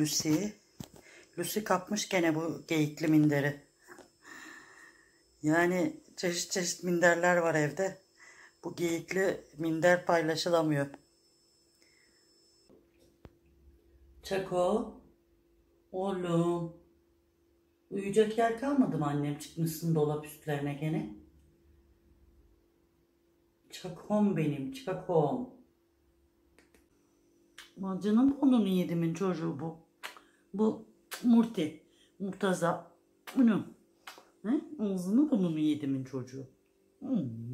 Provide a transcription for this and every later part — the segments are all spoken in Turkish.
Lucy. Lucy kapmış gene bu geyikli minderi. Yani çeşit çeşit minderler var evde. Bu geyikli minder paylaşılamıyor. Çako. Oğlum. Uyuyacak yer kalmadı mı annem? Çıkmışsın dolap üstlerine gene. Çakom benim, çakom. Canım onun yedimin çocuğu bu. Bu Murti, Murtaza. Bunu. He? Ağzını bunun yedimin çocuğu. Hmm.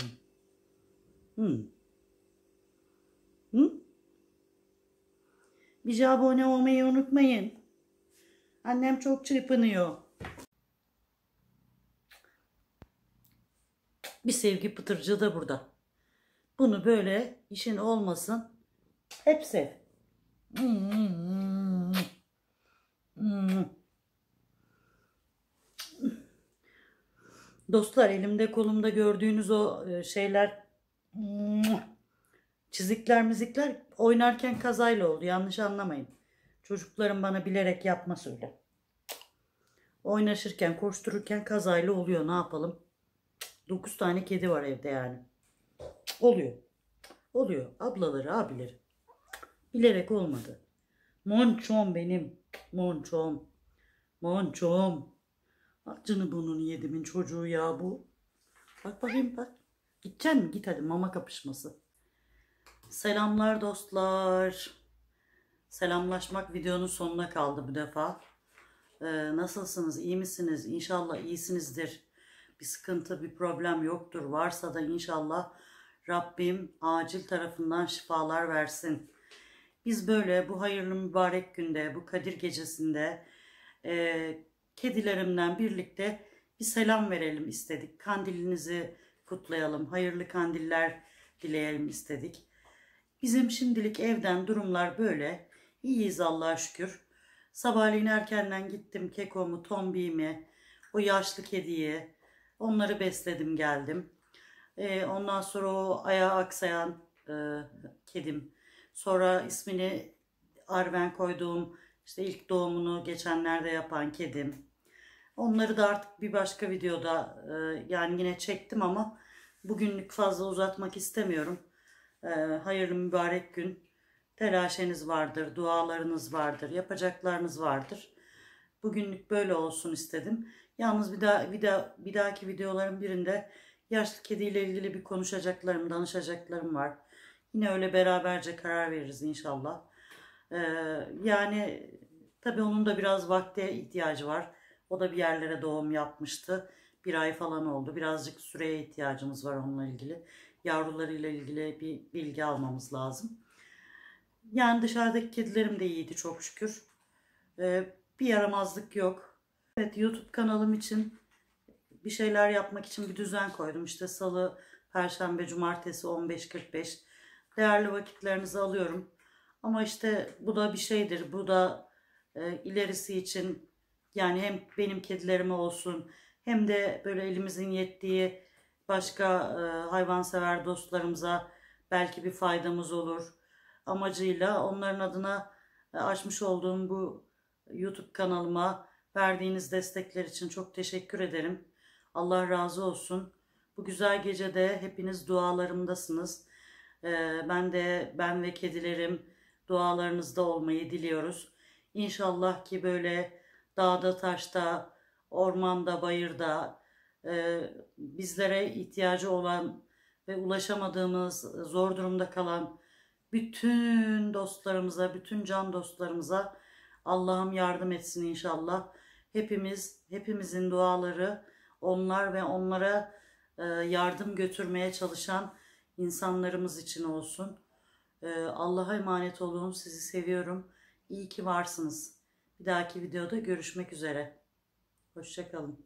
Hmm. Hı? Bize abone olmayı unutmayın. Annem çok çırpınıyor. Bir sevgi pıtırcığı da burada. Bunu böyle işin olmasın. Hep sev. Hmm. Hmm. Dostlar elimde kolumda gördüğünüz o e, şeyler hmm, çizikler müzikler oynarken kazayla oldu. Yanlış anlamayın. Çocuklarım bana bilerek yapma söyle. Oynaşırken, koştururken kazayla oluyor. Ne yapalım? 9 tane kedi var evde yani. Oluyor. Oluyor. Ablaları, abileri. Bilerek olmadı. Monçom benim. Monçom. Monçom. Acını bunun yedimin çocuğu ya bu. Bak bakayım bak. Gideceksin mi? Git hadi mama kapışması. Selamlar dostlar. Selamlaşmak videonun sonuna kaldı bu defa. Ee, nasılsınız? İyi misiniz? İnşallah iyisinizdir. Bir sıkıntı, bir problem yoktur. Varsa da inşallah Rabbim acil tarafından şifalar versin. Biz böyle bu hayırlı mübarek günde, bu Kadir gecesinde e, kedilerimden birlikte bir selam verelim istedik. Kandilinizi kutlayalım, hayırlı kandiller dileyelim istedik. Bizim şimdilik evden durumlar böyle. İyiyiz Allah'a şükür. Sabahleyin erkenden gittim kekomu, tombiğimi, o yaşlı kediyi, onları besledim geldim. Ee, ondan sonra o ayağı aksayan e, kedim. Sonra ismini Arven koyduğum işte ilk doğumunu geçenlerde yapan kedim. Onları da artık bir başka videoda e, yani yine çektim ama bugünlük fazla uzatmak istemiyorum. E, hayırlı mübarek gün. Telaşeniz vardır, dualarınız vardır, yapacaklarınız vardır. Bugünlük böyle olsun istedim. Yalnız bir daha bir daha bir dahaki videoların birinde yaşlı kediyle ilgili bir konuşacaklarım, danışacaklarım var. Yine öyle beraberce karar veririz inşallah. Ee, yani tabii onun da biraz vakte ihtiyacı var. O da bir yerlere doğum yapmıştı. Bir ay falan oldu. Birazcık süreye ihtiyacımız var onunla ilgili. Yavrularıyla ilgili bir bilgi almamız lazım. Yani dışarıdaki kedilerim de iyiydi çok şükür. Ee, bir yaramazlık yok. Evet YouTube kanalım için bir şeyler yapmak için bir düzen koydum. İşte salı, perşembe, cumartesi 15.45 değerli vakitlerinizi alıyorum. Ama işte bu da bir şeydir. Bu da e, ilerisi için yani hem benim kedilerime olsun hem de böyle elimizin yettiği başka e, hayvansever dostlarımıza belki bir faydamız olur amacıyla onların adına e, açmış olduğum bu YouTube kanalıma verdiğiniz destekler için çok teşekkür ederim. Allah razı olsun. Bu güzel gecede hepiniz dualarımdasınız. E, ben de ben ve kedilerim dualarınızda olmayı diliyoruz. İnşallah ki böyle dağda, taşta, ormanda, bayırda e, bizlere ihtiyacı olan ve ulaşamadığımız, zor durumda kalan bütün dostlarımıza, bütün can dostlarımıza Allah'ım yardım etsin inşallah. Hepimiz, hepimizin duaları onlar ve onlara e, yardım götürmeye çalışan insanlarımız için olsun. E, Allah'a emanet olun. Sizi seviyorum. İyi ki varsınız. Bir dahaki videoda görüşmek üzere. Hoşçakalın.